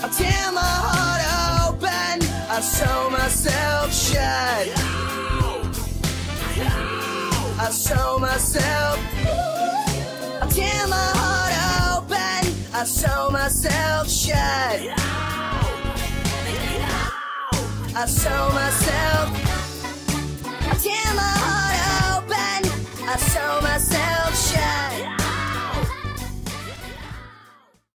I tear my heart open, I sew myself shut. I sew myself. I tear my heart open, I sew myself shut. I sew myself. I tear my heart open, I shut.